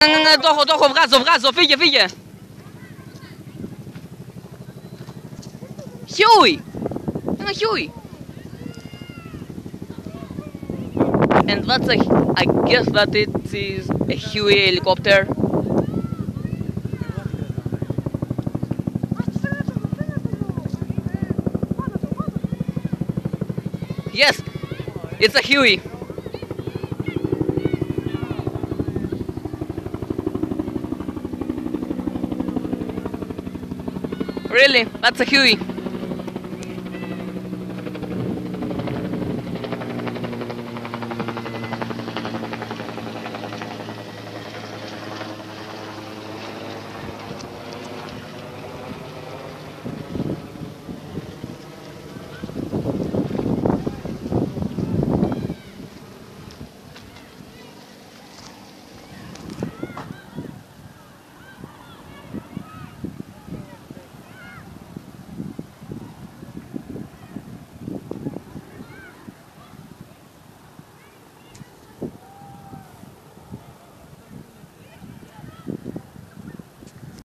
Dojo, dojo, brazo, brazo, figlie, figlie. Huey! Nga Huey! And that's a, I guess that it is a Huey helicopter. Yes, it's a Huey. Really, that's a Huey.